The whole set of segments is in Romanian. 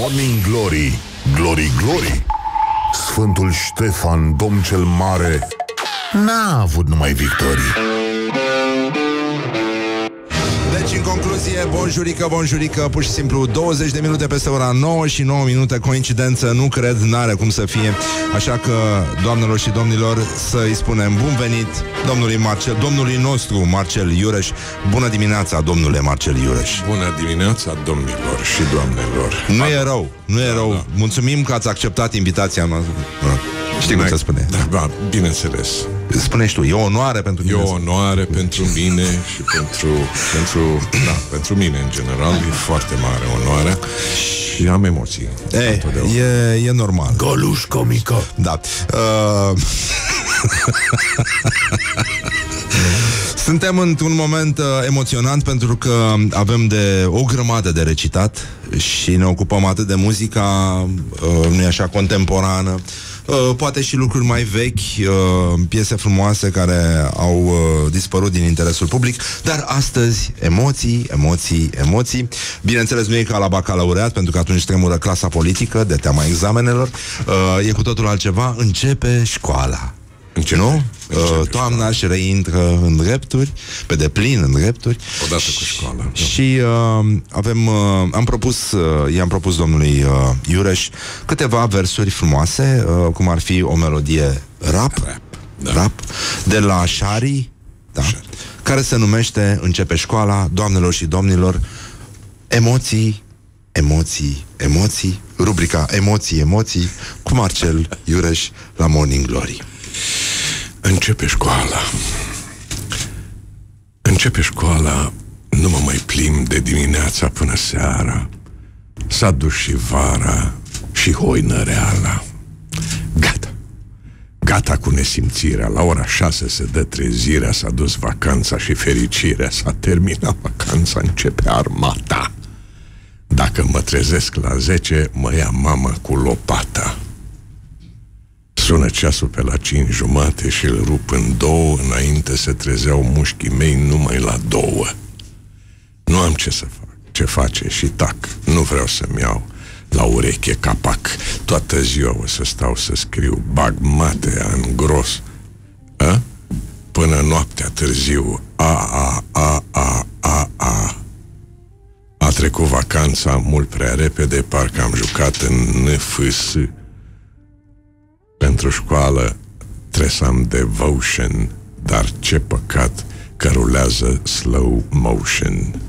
Morning Glory Glory Glory. Sfântul Ștefan, domn cel mare N-a avut numai victorii concluzie, bonjurică, bonjurică, pur și simplu 20 de minute peste ora 9 și 9 minute, coincidență, nu cred, n-are cum să fie. Așa că, doamnelor și domnilor, să-i spunem bun venit domnului Marcel, domnului nostru Marcel Iureș. Bună dimineața, domnule Marcel Iureș. Bună dimineața, domnilor și doamnelor. Nu e rău, nu e rău. Da. Mulțumim că ați acceptat invitația noastră. Știi cum se spune. Da, da, bineînțeles. Spune tu, e o onoare pentru mine. E o onoare pentru mine și pentru, pentru, da, pentru mine în general. E foarte mare onoare și am emoții. E, e, e normal. Goluș comică. Da. Uh... Suntem într-un moment uh, emoționant pentru că avem de o grămadă de recitat și ne ocupăm atât de muzica, uh, nu așa, contemporană, uh, poate și lucruri mai vechi, uh, piese frumoase care au uh, dispărut din interesul public, dar astăzi emoții, emoții, emoții. Bineînțeles, nu e ca la bacalaureat, pentru că atunci tremură clasa politică de teama examenelor. Uh, e cu totul altceva. Începe școala. Începe. Nu? Uh, toamna și reintră în drepturi, pe deplin în drepturi. Odată cu școala. Și uh, avem, uh, am propus, uh, i-am propus domnului uh, Iureș câteva versuri frumoase, uh, cum ar fi o melodie rap, rap, da. rap de la Shari, da, Shari, care se numește Începe școala, doamnelor și domnilor, emoții, emoții, emoții, rubrica Emoții, emoții, cu Marcel Iureș la Morning Glory. Începe școala. Începe școala, nu mă mai plimb de dimineața până seara. S-a dus și vara și hoină reala. Gata. Gata cu nesimțirea. La ora șase se dă trezirea, s-a dus vacanța și fericirea. S-a terminat vacanța, începe armata. Dacă mă trezesc la zece, mă ia mama cu lopata. Sună ceasul pe la cinci jumate și îl rup în două, înainte se trezeau mușchii mei numai la două. Nu am ce să fac, ce face și tac, nu vreau să-mi iau la ureche capac. Toată ziua o să stau să scriu, bag matea în gros. A? Până noaptea târziu, a, a, a, a, a, a. A trecut vacanța mult prea repede, parcă am jucat în NFS pentru școală trebuie să am devotion, dar ce păcat că rulează slow motion.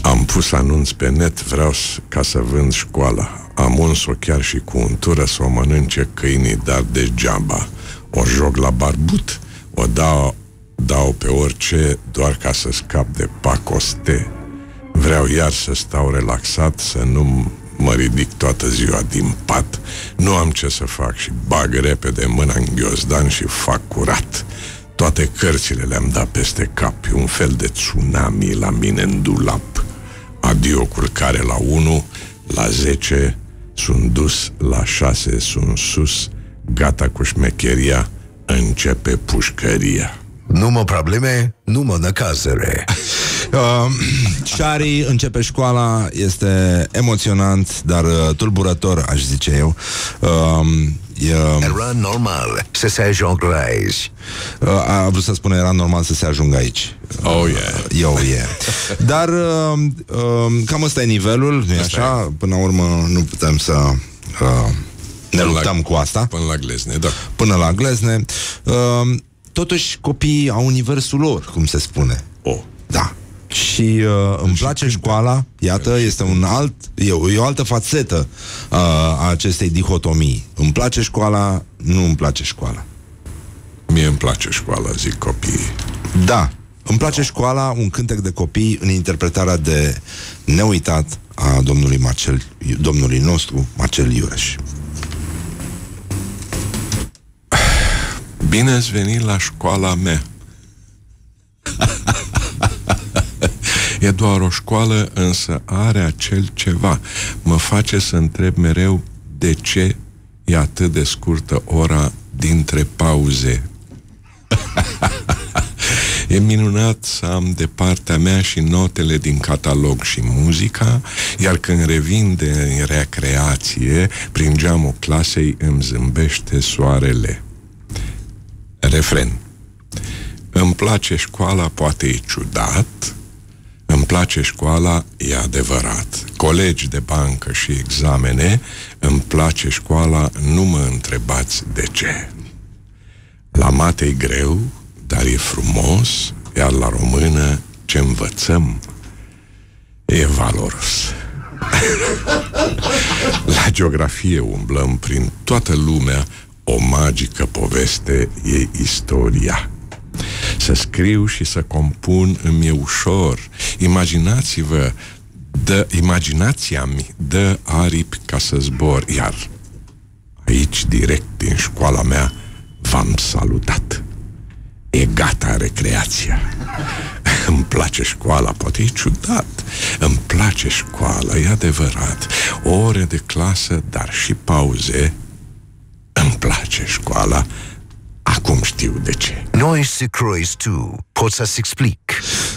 Am pus anunț pe net, vreau ca să vând școala. Am uns-o chiar și cu untură să o mănânce câinii, dar degeaba. O joc la barbut, o dau, dau pe orice, doar ca să scap de pacoste. Vreau iar să stau relaxat, să nu mă ridic toată ziua din pat, nu am ce să fac și bag repede mâna în ghiozdan și fac curat. Toate cărțile le-am dat peste cap, un fel de tsunami la mine în dulap. Adio culcare la 1, la 10 sunt dus, la 6 sunt sus, gata cu șmecheria, începe pușcăria. Nu mă probleme, nu mă năcazere. Uh, Shari începe școala, este emoționant, dar uh, tulburător, aș zice eu. Uh, era normal să se ajungă aici. Uh, a vrut să spună era normal să se ajungă aici. Oh, yeah. Oh, yeah. Dar uh, uh, cam ăsta e nivelul, nu așa? E. Până la urmă nu putem să... Uh, ne până luptăm la, cu asta. Până la glezne, da. Până la glezne. Uh, totuși, copiii au universul lor, cum se spune. Oh. Da. Și uh, îmi place școala, iată, este un alt, e, o, e o altă fațetă uh, a acestei dihotomii. Îmi place școala, nu îmi place școala. Mie îmi place școala, zic copiii. Da, îmi place școala, un cântec de copii în interpretarea de neuitat a domnului Marcel, domnului nostru, Marcel Iureș. Bine ați venit la școala mea. E doar o școală, însă are acel ceva. Mă face să întreb mereu de ce e atât de scurtă ora dintre pauze. E minunat să am de partea mea și notele din catalog și muzica, iar când revin de recreație, prin geamul clasei îmi zâmbește soarele. Refren. Îmi place școala, poate e ciudat, îmi place școala, e adevărat. Colegi de bancă și examene, îmi place școala, nu mă întrebați de ce. La mate e greu, dar e frumos, iar la română ce învățăm e valoros. la geografie umblăm prin toată lumea, o magică poveste e istoria. Să scriu și să compun îmi e ușor. Imaginați-vă, dă, imaginația-mi dă aripi ca să zbor, iar aici, direct din școala mea, v-am salutat. E gata recreația. Îmi place școala, poate e ciudat. Îmi place școala, e adevărat. Ore de clasă, dar și pauze. Îmi place școala, Acum știu de ce. Noi se crezi tu, pot să-ți explic.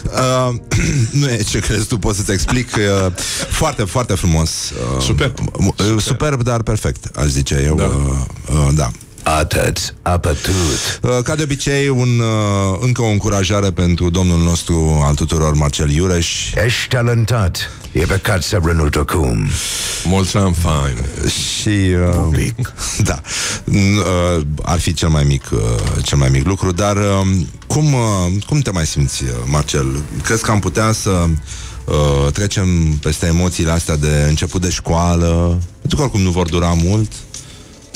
Uh, nu e ce crezi tu, pot să-ți explic. Uh, foarte, foarte frumos. Uh, superb. Uh, superb, dar perfect, aș zice eu. Da. Uh, uh, da. Atât, apătut. Uh, Ca de obicei, un, uh, încă o încurajare pentru domnul nostru al tuturor, Marcel Iureș. Ești talentat. E păcat să renunți acum. Mulți ani fain. Și uh, da, N- uh, ar fi cel mai mic uh, cel mai mic lucru, dar uh, cum uh, cum te mai simți, uh, Marcel? Crezi că am putea să uh, trecem peste emoțiile astea de început de școală? Pentru că oricum nu vor dura mult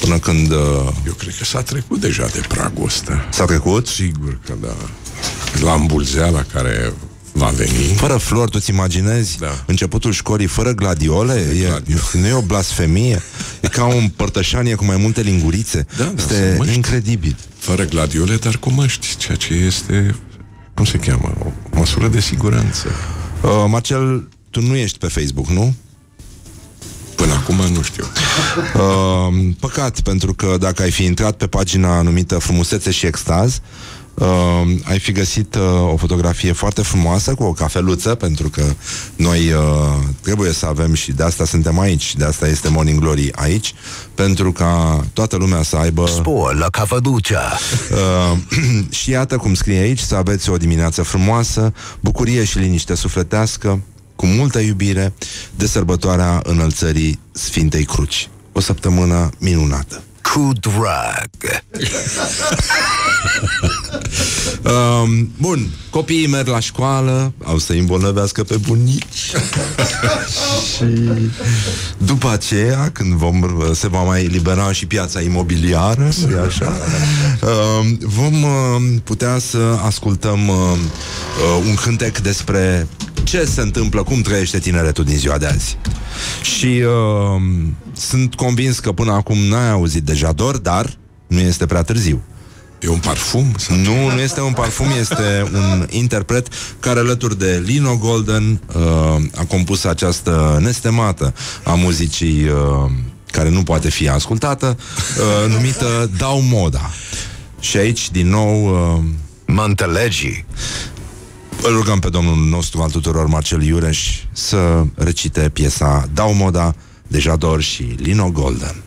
până când uh, Eu cred că s-a trecut deja de pragul ăsta. s-a trecut. Sigur că da. La îmbulzeala care va veni. Fără flori, tu-ți imaginezi Da. începutul școlii fără gladiole? E, gladiole. nu e o blasfemie? E ca o împărtășanie cu mai multe lingurițe? Da, da, este sunt măști. incredibil. Fără gladiole, dar cu măști, ceea ce este, cum se cheamă, o măsură de siguranță. Uh, Marcel, tu nu ești pe Facebook, nu? Până acum nu știu. Uh, păcat, pentru că dacă ai fi intrat pe pagina numită Frumusețe și Extaz, uh, ai fi găsit uh, o fotografie foarte frumoasă cu o cafeluță, pentru că noi uh, trebuie să avem și de asta suntem aici, și de asta este Morning Glory aici, pentru ca toată lumea să aibă... Spor la cavaducea. Uh, și iată cum scrie aici Să aveți o dimineață frumoasă Bucurie și liniște sufletească Cu multă iubire De sărbătoarea înălțării Sfintei Cruci. O săptămână minunată. Cu drag. uh, Bun, copiii merg la școală Au să îi îmbolnăvească pe bunici. Și după aceea Când vom, se va mai libera și piața imobiliară e așa, uh, Vom uh, putea să ascultăm uh, uh, Un cântec despre ce se întâmplă, cum trăiește tineretul din ziua de azi. Și uh, sunt convins că până acum n-ai auzit de Jador, dar nu este prea târziu. E un parfum? Sau Nu, nu este un parfum, este un interpret care alături de Lino Golden uh, a compus această nestemată a muzicii uh, care nu poate fi ascultată, uh, numită Dau Moda. Și aici, din nou, uh, Mantelegii. Îl rugăm pe domnul nostru al tuturor, Marcel Iureș, să recite piesa Dau Moda de Jador și Lino Golden.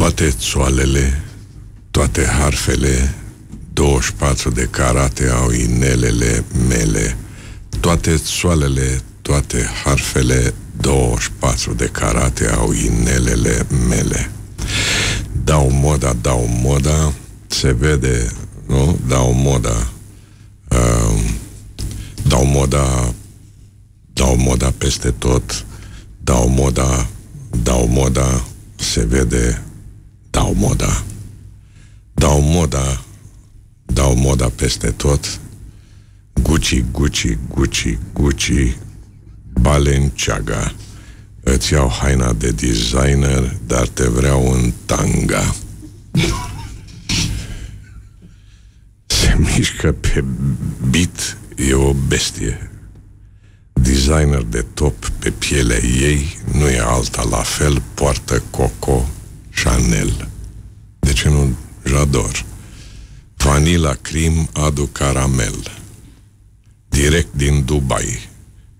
toate țoalele, toate harfele, 24 de carate au inelele mele. Toate țoalele, toate harfele, 24 de carate au inelele mele. Dau moda, dau moda, se vede, nu? Dau moda. Uh, dau moda, dau moda peste tot, dau moda, dau moda, se vede, dau moda. Dau moda, dau moda peste tot. Gucci, Gucci, Gucci, Gucci, Balenciaga. Îți iau haina de designer, dar te vreau în tanga. Mișcă pe beat, e o bestie. Designer de top pe pielea ei, nu e alta la fel, poartă Coco Chanel. De ce nu Jador? Vanilla Cream Adu Caramel Direct din Dubai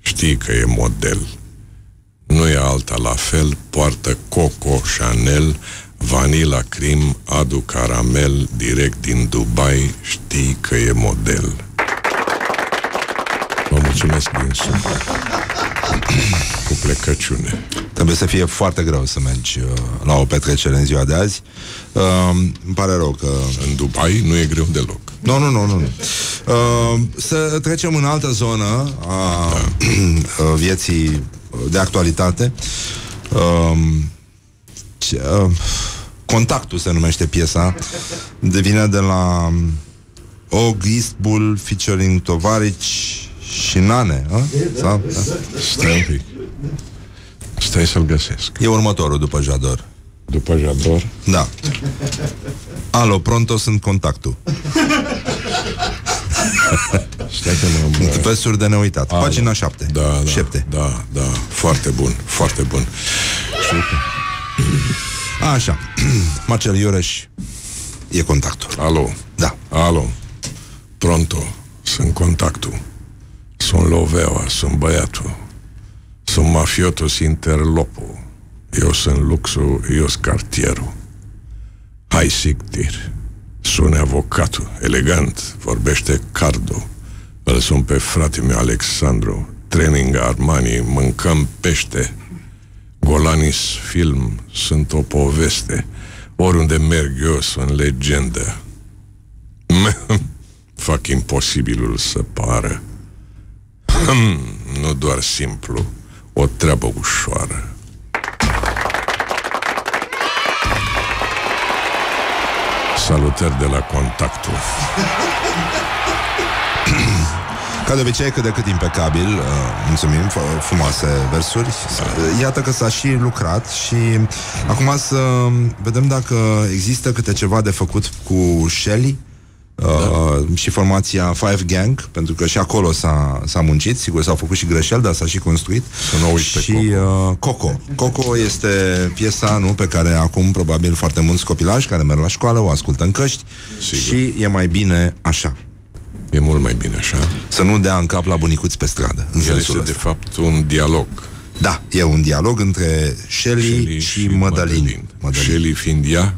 Știi că e model Nu e alta la fel Poartă Coco Chanel Vanilla Cream Adu Caramel Direct din Dubai Știi că e model Vă mulțumesc din suflet Cu plecăciune Trebuie să fie foarte greu să mergi uh, la o petrecere în ziua de azi. Uh, îmi pare rău că... În Dubai nu e greu deloc Nu, nu, nu, nu. nu. Uh, să trecem în altă zonă a da. vieții de actualitate. Uh, ce, uh, Contactul se numește piesa. Devine de la Og Eastbull featuring Tovarici și Nane. A? Sau? Da. Stai un pic Stai să-l găsesc E următorul după Jador. După Jador Da. Alo, pronto sunt contactul. Stai că mă... mă... Versuri de neuitat. Alo. Pagina 7. Da, da, 7. da, da, foarte bun, foarte bun Știu că... Așa. Marcel Iureș e contactul. Alo, Da. alo. Pronto, sunt contactul. Sunt Loveaua, sunt băiatul. Sunt mafiotus interlopo Eu sunt luxul, eu sunt cartierul. Hai sictir Sune avocatul, elegant Vorbește cardo. Îl sun pe frate meu Alexandru. Training Armani, mâncăm pește Golanis Film Sunt o poveste. Oriunde merg eu sunt legendă. Fac imposibilul să pară. Hmm, Nu doar simplu O treabă ușoară. Salutări de la contactul Ca de obicei, cât de cât impecabil, uh, mulțumim, f- frumoase versuri. Uh, Iată că s-a și lucrat și acum să vedem dacă există câte ceva de făcut cu Shelly. Uh, și formația Five Gang, pentru că și acolo s-a, s-a muncit, sigur s-au făcut și greșeli, dar s-a și construit. Să nu uiți pe și uh, Coco. Coco este piesa, nu, pe care acum probabil foarte mulți copilași care merg la școală o ascultă în căști Sigur. și e mai bine așa. E mult mai bine așa Să nu dea în cap la bunicuți pe stradă. În El sensul este ăsta. de fapt un dialog Da, e un dialog între Shelley, Shelley și, Mădălin. Mădălin. Shelley fiind ea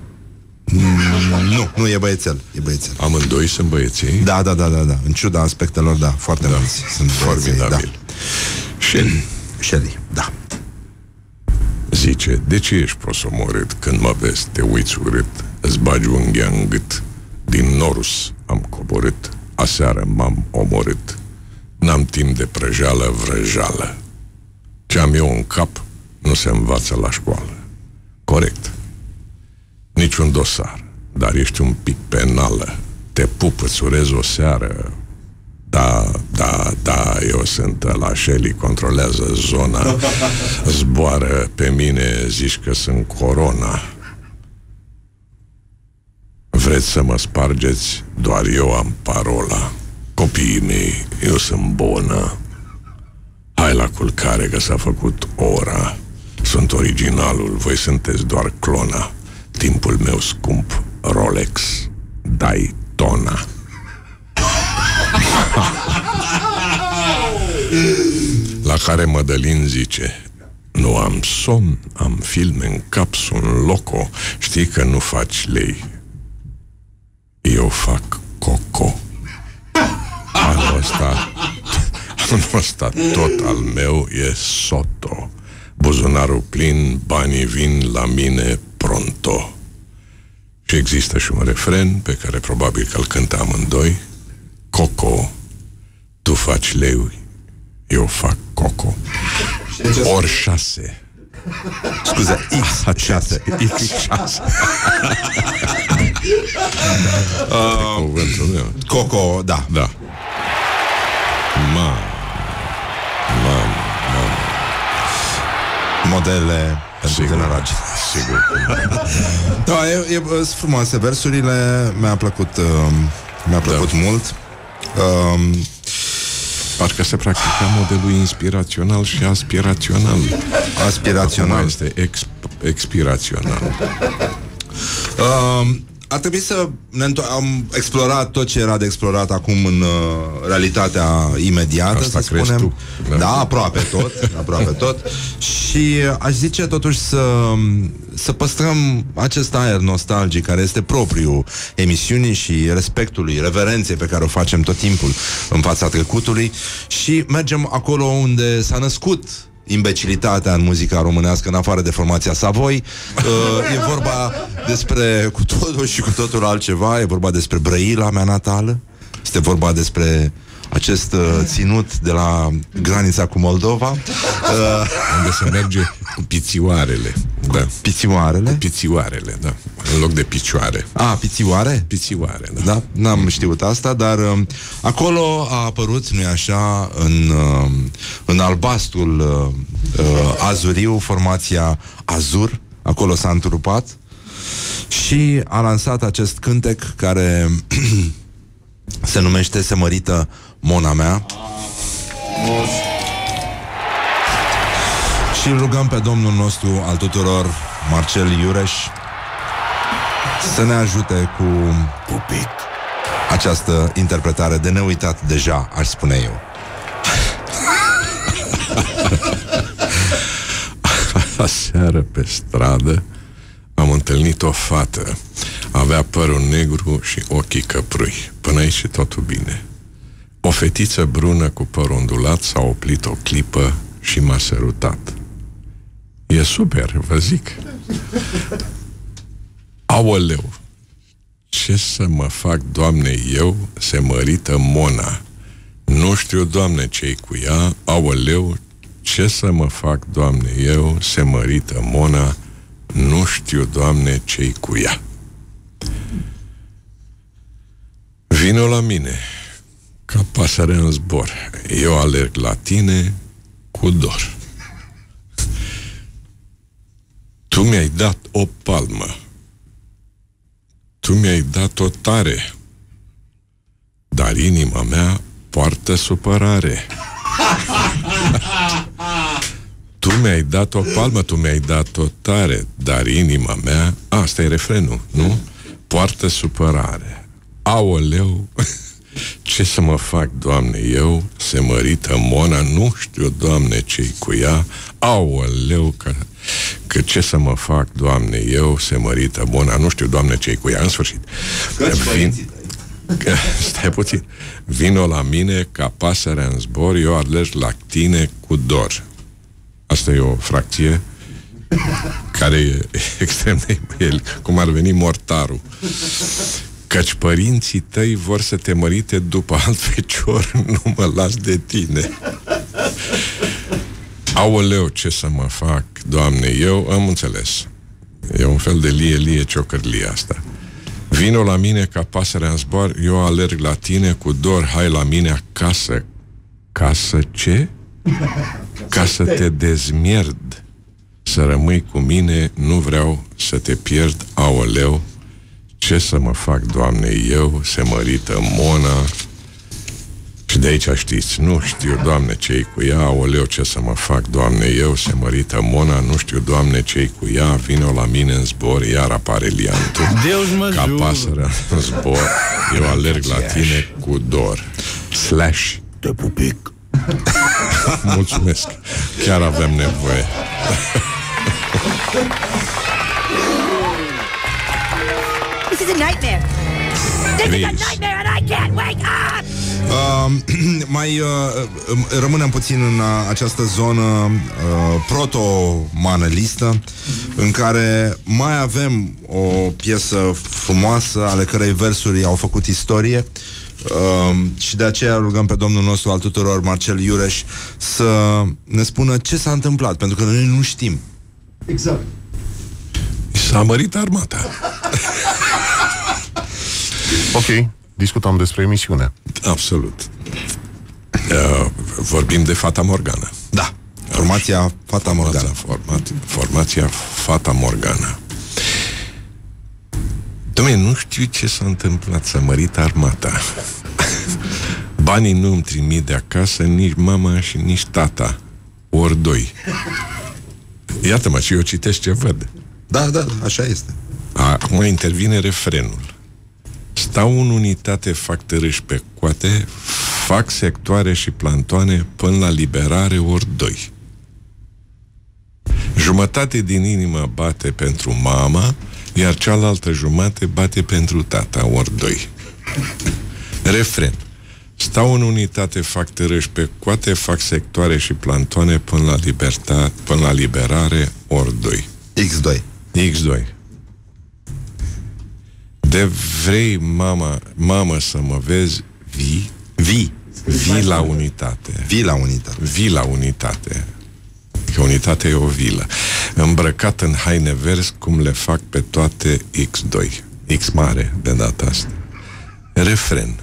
Nu, nu, e băiețel. E băiețel. Amândoi sunt băieții Da, da, da, da, da. În ciuda aspectelor, da, foarte Da, mulți sunt băieței, Formidabil Da. Shelley Shelley, da. Zice, de ce ești prosomorât când mă vezi, te uiți urât, îți bagi unghia în gât? Din Norus am coborât, aseară m-am omorât. N-am timp de prăjeală, vrăjală. Ce am eu în cap nu se învață la școală. Corect. Niciun dosar, dar ești un pic penală. Te pup, îți urez o seară, da, da, da, eu sunt la Shelly, controlează zona Zboară pe mine, zici că sunt corona Vreți să mă spargeți? Doar eu am parola. Copiii mei, eu sunt bună. Hai la culcare că s-a făcut ora. Sunt originalul, voi sunteți doar clona. Timpul meu scump, Rolex Daytona La care Mădălin zice Nu am somn, am filme în cap, sunt loco. Știi că nu faci lei Eu fac coco Anul ăsta Anul ăsta tot al meu e soto Buzunarul plin, banii vin la mine pronto Și există și un refren Pe care probabil că îl cântă amândoi Coco Tu faci lei eu fac coco. Ori șase. Scuze, X6. X6. Cuvântul meu. Coco, da. Da. Ma. Mam, mam. Modele pentru Sigur. generații. Sigur. Da, e, e, sunt frumoase versurile, mi-a plăcut, uh, mi-a plăcut da. mult. Um, Parcă se practica modelul inspirațional și aspirațional. aspirațional. Acum este exp- expirațional. Uh, ar trebui să ne înto- am explorat tot ce era de explorat acum în uh, realitatea imediată, Asta să crezi spunem. tu, Da. da. da, aproape tot, aproape tot. Și aș zice totuși să să păstrăm acest aer nostalgic care este propriu emisiunii și respectului, reverenței pe care o facem tot timpul în fața trecutului și mergem acolo unde s-a născut imbecilitatea în muzica românească, în afară de formația Savoi. Uh, e vorba despre cu totul și cu totul altceva, e vorba despre Brăila mea natală, este vorba despre acest uh, ținut de la granița cu Moldova, uh, Unde se merge cu pițioarele. Da. pițioarele. Pițioarele, da. În loc de picioare. A, pițioare? Pițioare, da. Da, n-am știut asta, dar uh, acolo a apărut, nu-i așa, în, uh, în albastrul uh, uh, azuriu, formația Azur, acolo s-a întrupat și a lansat acest cântec care se numește Se mărită Mona mea. Și îl rugăm pe Domnul nostru al tuturor, Marcel Iureș, să ne ajute cu Pupic. această interpretare de neuitat deja, aș spune eu. Aseară pe stradă am întâlnit o fată. Avea părul negru și ochii căprui. Până aici și totul bine. O fetiță brună cu păr ondulat s-a oprit o clipă și m-a sărutat. E super, vă zic. Aoleu! Ce să mă fac, Doamne, eu, se mărită Mona. Nu știu, Doamne, ce-i cu ea, aoleu, ce să mă fac, Doamne, eu, se mărită Mona, nu știu, Doamne, ce-i cu ea. Vino la mine, ca pasăre în zbor. Eu alerg la tine cu dor. Tu mi-ai dat o palmă. Tu mi-ai dat-o tare. Dar inima mea poartă supărare. tu mi-ai dat o palmă, tu mi-ai dat-o tare, dar inima mea, asta e refrenul, nu? Poartă supărare. Aoleu, ce să mă fac, Doamne, eu, se mărită Mona, nu știu, Doamne, ce-i cu ea, aoleu, că, că ce să mă fac, Doamne, eu, se mărită Mona, nu știu, Doamne, ce-i cu ea, în sfârșit. Vin, Că- Stai puțin. Vino la mine ca pasărea în zbor, eu alerg la tine cu dor. Asta e o fracție care e extrem de el, cum ar veni mortarul. Căci părinții tăi vor să te mărite după alt fecior, nu mă las de tine. Aoleu, ce să mă fac, Doamne, eu am înțeles. E un fel de lie-lie ciocărlie asta. Vino la mine ca pasărea în zbor, eu alerg la tine cu dor, hai la mine acasă. Ca să ce? Ca să te dezmierd. Să rămâi cu mine, nu vreau să te pierd, aoleu. Ce să mă fac, Doamne, eu, se mărită Mona, și de aici știți, nu știu, Doamne, ce cu ea, oleu, ce să mă fac, Doamne, eu, se mărită Mona, nu știu, Doamne, ce cu ea, vino la mine în zbor, iar apare liantul. Deus mă Ca jur. pasărea în zbor, eu alerg la tine cu dor. Slash. De pupic. Mulțumesc. Chiar avem nevoie. This is a nightmare. This is a Please. nightmare and I can't wake up! Uh, mai uh, uh, rămânem puțin în uh, această zonă uh, proto-manălistă în care mai avem o piesă frumoasă ale cărei versuri au făcut istorie uh, și de aceea rugăm pe domnul nostru al tuturor, Marcel Iureș, să ne spună ce s-a întâmplat, pentru că noi nu știm. S-a mărit armata. Ok, discutam despre emisiune. Absolut. Uh, vorbim de Fata Morgana. Da, formația Fata Morgana. Formația, formația Fata Morgana. Dom'le, nu știu ce s-a întâmplat, s-a mărit armata. Banii nu îmi trimit de acasă nici mama și nici tata. Ori doi. Iată-mă, și eu citesc ce văd. Da, da, așa este. Acum Acum intervine refrenul. Stau în unitate, fac tărâși pe coate, fac sectoare și plantoane până la liberare ori doi. Jumătate din inimă bate pentru mama, iar cealaltă jumătate bate pentru tata, ori doi. Refren. Stau în unitate, fac tărâși pe coate, fac sectoare și plantoane până la libertate, până la liberare, ori doi. X2. X2. De vrei, mama, mamă, să mă vezi, vii, Vii. vii la unitate. Vii la unitate. Vii la unitate. Că unitatea e o vilă. Îmbrăcat în haine verzi, cum le fac pe toate X2. X mare, de data asta. Refren.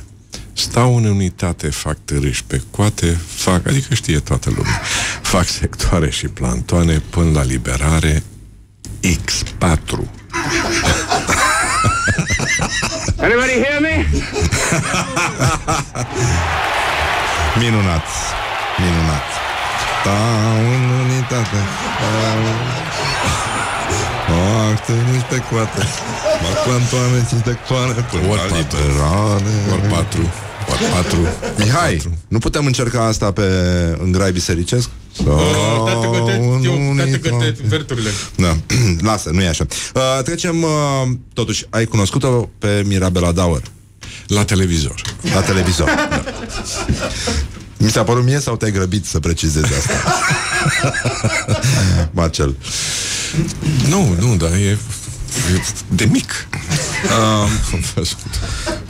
Stau în unitate, fac târâși pe coate, fac, adică știe toată lumea, fac sectoare și plantoane până la liberare X4. Anybody hear me? Minunat. Minunat. Stau în unitate. Fac târâși pe coate. Fac plantoane și sectoare până Ori la patru. liberare. Ori 4. Ori 4. Mihai, nu putem încerca asta pe în grai bisericesc? Stau în unitate. verturile. Da, lasă, nu e așa. Uh, trecem, uh, totuși, ai cunoscut-o pe Mirabela Dauer La televizor. la televizor. Da. Mi s-a părut mie sau te-ai grăbit să precizezi asta? Marcel. Nu, nu, dar e, e de mic. Am văzut.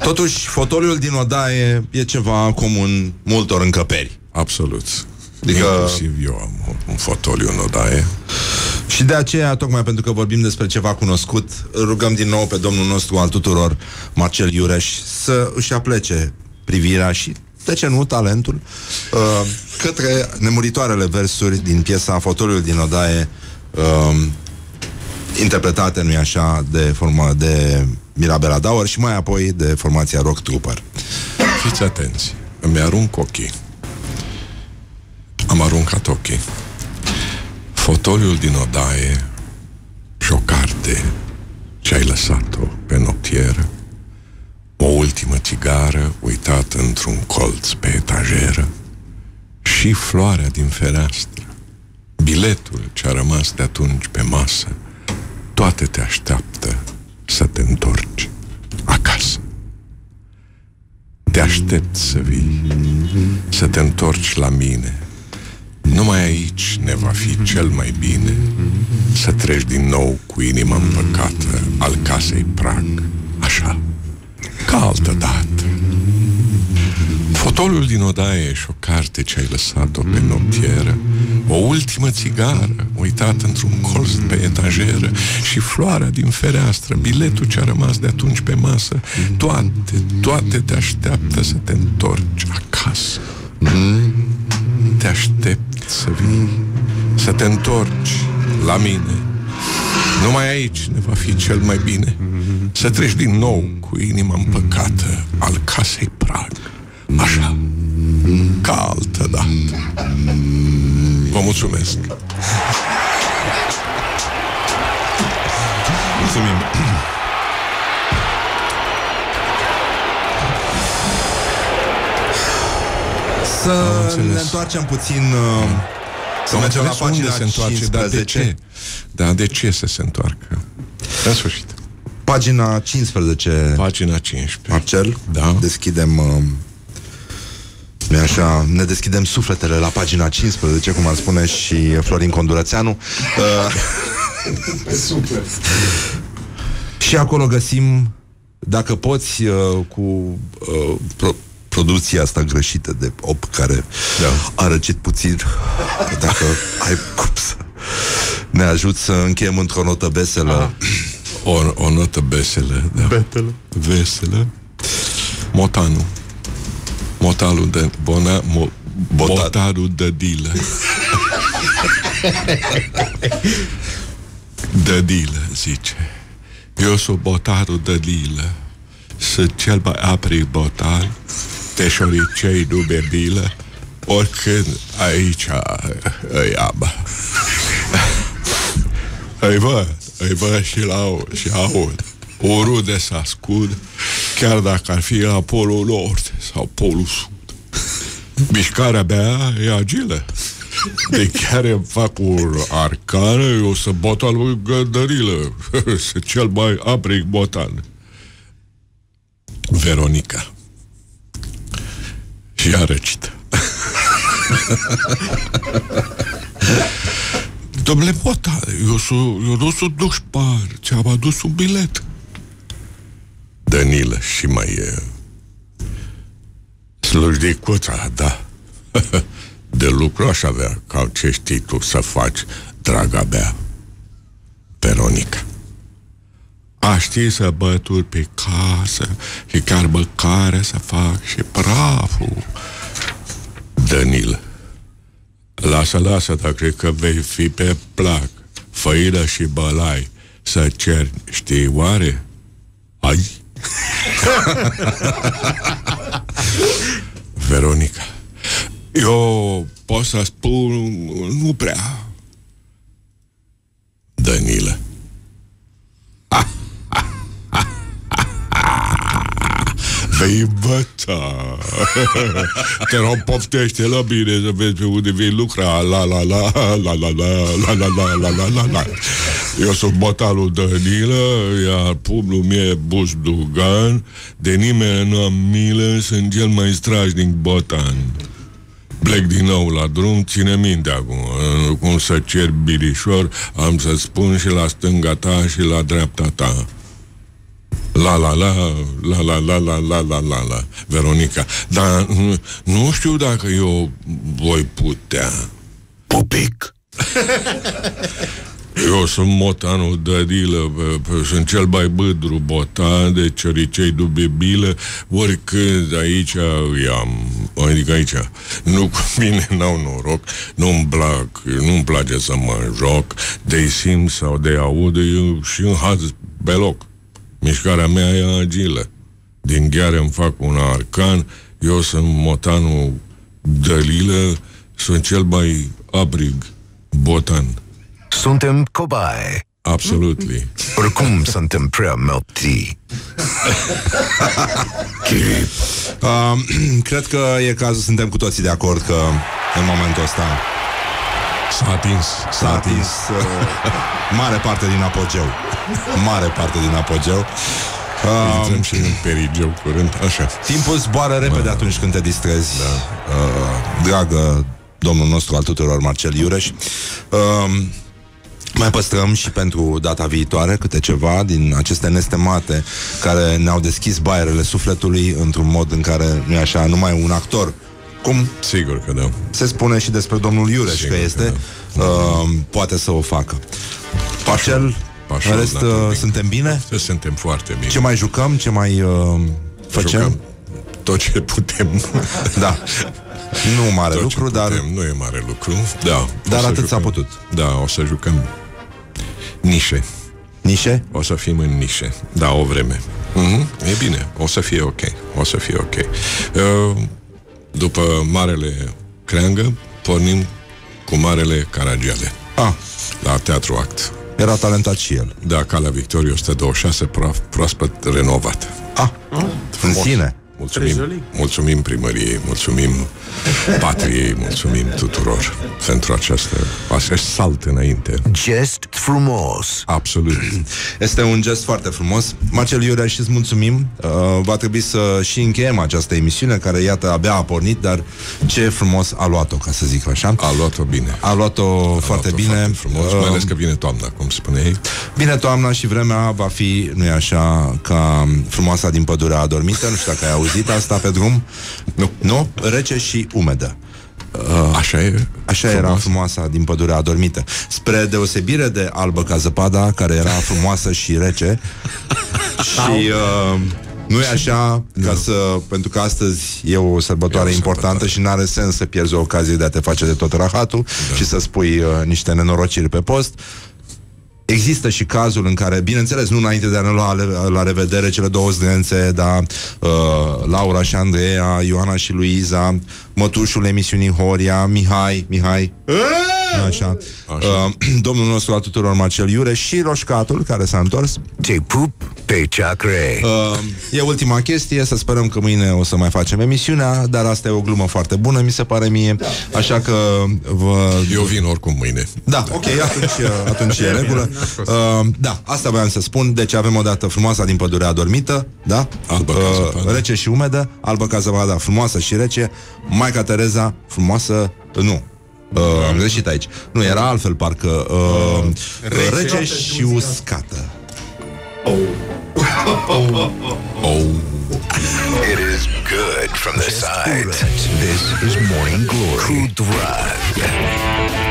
Totuși, fotoliul din odaie e ceva comun multor încăperi. Absolut. Adică- Adică... Inclusiv eu am un fotoliu în odaie. Și de aceea, tocmai pentru că vorbim despre ceva cunoscut, îl rugăm din nou pe domnul nostru al tuturor, Marcel Iureș, să își aplece privirea și, de ce nu, talentul, uh, către nemuritoarele versuri din piesa Fotoliul din odaie, uh, interpretate, nu-i așa, de, forma, de Mirabela Dauer și mai apoi de formația Rock Trooper. Fiți atenți. Îmi arunc ochii. Am aruncat ochii. Fotoliul din odaie și o carte ce ai lăsat-o pe noptieră. O ultimă țigară uitată într-un colț pe etajeră și floarea din fereastră. Biletul ce a rămas de atunci pe masă. Toate te așteaptă să te întorci acasă. Te aștept să vii, să te întorci la mine. Numai aici ne va fi cel mai bine să treci din nou cu inima împăcată al casei prag, așa, ca altă dată. Fotolul din odaie și o carte ce ai lăsat-o pe noptieră, o ultimă țigară uitată într-un colț pe etajeră și floarea din fereastră, biletul ce a rămas de atunci pe masă, toate, toate te așteaptă să te întorci acasă. Te aștept să vii, să te întorci la mine. Numai aici ne va fi cel mai bine să treci din nou cu inima împăcată al casei prag. Așa, ca altă dată. Vă mulțumesc. Mulțumim. Să înțeles. ne întoarcem puțin uh, Să Am mergem la înțeles unde pagina se întoarce, dar de 15 ce? Da, de ce să se întoarcă? În sfârșit. Pagina 15 Pagina 15. Marcel Da. Deschidem uh, nu așa, ne deschidem sufletele la pagina 15, cum ar spune și Florin Condurățeanu. Uh, Super. și acolo găsim, dacă poți, uh, cu uh, pro- producția asta greșită de op care Da. a răcit puțin, dacă ai cum să ne ajut să încheiem într-o notă veselă. O, o notă veselă, da. Betelă. Veselă. Motanu. Motalul de bona, mo, Botat. botarul de dilă. de dilă, zice. Eu sunt botarul de dilă. Sunt cel mai aprig botar. Te șoricei nu dilă. Oricând aici îi am. Îi văd, îi văd și la și aud. o rude să ascund, chiar dacă ar fi la polul nord sau polul sud. Mișcarea mea e agilă. De chiar îmi fac un arcan, eu să bot al gândărilă. Sunt cel mai aprig botan. Veronica. Și ea răcită. Domnule Bota, eu, su, eu nu sunt dușpar, ți-am adus un bilet. Danilă și mai e... Slujdicuța, da. De lucru aș avea ca ce știi tu să faci, draga mea. Veronica. A ști să bături pe casă și chiar măcare să fac și praful. Danilă. Lasă, lasă, dar cred că vei fi pe plac. Făină și bălai să cer, știi oare? Ai? Veronica. Eu pot să spun nu prea. Danilă. Vei învăța Te rog, poftește la bine Să vezi pe unde vei lucra La la la la la la la la la la la la la Eu sunt botalul Danilă Iar pumnul mie Buș Dugan De nimeni nu am milă Sunt cel mai strașnic botan Plec din nou la drum, ține minte acum Cum să cer bilișor Am să spun și la stânga ta Și la dreapta ta La la la, la la la la la la la la Veronica Dar nu, nu știu dacă eu voi putea Pupic. Eu sunt motanul Dărilă, sunt cel mai bândru botan de cioricei dubibilă, oricând aici îi am, adică aici, nu cu mine n-au noroc, nu-mi plac, nu-mi place să mă joc, de simt sau de aud, eu și în haz pe loc. Mișcarea mea e agilă. Din gheare îmi fac un arcan, eu sunt motanul Dălilă, sunt cel mai abrig botan. Suntem cobaie. Absolutely. Oricum suntem prea melti. Uh, cred că e cazul, suntem cu toții de acord că în momentul ăsta S-a atins. s-a atins uh, mare parte din apogeu. Mare parte din apogeu. Uh, Intrăm și în perigeu curând, așa. timpul zboară repede atunci când te distrezi. Da. Uh, dragă domnul nostru al tuturor, Marcel Iureș. Uh, mai păstrăm și pentru data viitoare câte ceva din aceste nestemate care ne-au deschis baierele sufletului într-un mod în care, nu așa, numai un actor cum Sigur că da. se spune și despre domnul Iureș Sigur că că este, uh, poate să o facă. Pașel, Pașel, în rest, da, uh, bine. suntem bine? Să suntem foarte bine. Ce mai jucăm? Ce mai uh, facem? Jucăm tot ce putem. Da. Nu mare Tot lucru, ce dar putem. Nu e mare lucru. Da. O Dar să atât s-a jucăm- putut. Da, o să jucăm nișe. nișe? O să fim în nișe. Da, o vreme. Mm-hmm. E bine. O să fie ok. O să fie ok. Uh, după Marele Creangă, pornim cu Marele Caragiale. Ah, La Teatru Act. era talentat și el. Da, Calea Victoriei 126, proaf, proaspăt renovat. Ah, în sine. Mulțumim, mulțumim primăriei, mulțumim patriei, mulțumim tuturor pentru această, acest salt înainte. Gest frumos. Absolut. Este un gest foarte frumos. Marcel Iurea și îți mulțumim. Uh, va trebui să și încheiem această emisiune, care, iată, abia a pornit, dar ce frumos a luat-o, ca să zic așa. A luat-o bine. A luat-o A foarte luat-o bine. Foarte frumos, Uh, mai ales că vine toamna, cum spune ei. Vine toamna și vremea va fi, nu-i așa, ca frumoasa din pădurea adormită. Nu știu dacă ai auzit asta pe drum. Nu. Nu? Rece și umedă. Așa e. Așa era frumoasa din pădurea adormită. Spre deosebire de albă ca zăpada, care era frumoasă și rece. și uh, nu e așa, ca să, pentru că astăzi e o sărbătoare E o importantă sărbătoare. și n-are sens să pierzi o ocazie de a te face de tot rahatul da. și să spui uh, niște nenorociri pe post. Există și cazul în care, bineînțeles, nu înainte de a ne lua la, la revedere cele două zdrențe, da, uh, Laura și Andreea, Ioana și Luiza, mătușul emisiunii Horia, Mihai, Mihai, așa, Așa. Uh, domnul nostru al tuturor, Marcel Iure și Roșcatul, care s-a întors. Te pup Pe Chakre. Uh, e ultima chestie, să sperăm că mâine o să mai facem emisiunea, dar asta e o glumă foarte bună, mi se pare mie, așa că vă... Eu vin oricum mâine. Da, ok, atunci, atunci e regulă. Uh, da, asta voiam să spun, deci avem o dată frumoasă din pădurea adormită, da? Albă ca Uh, zăpada. rece și umedă, albă ca zăpada, frumoasă și rece, Maica Tereza, frumoasă, nu, Uh, am greșit aici. Nu, era altfel, parcă uh, rece, rece și uscată. It is good from the sides. This is Morning Glory. Who Drive.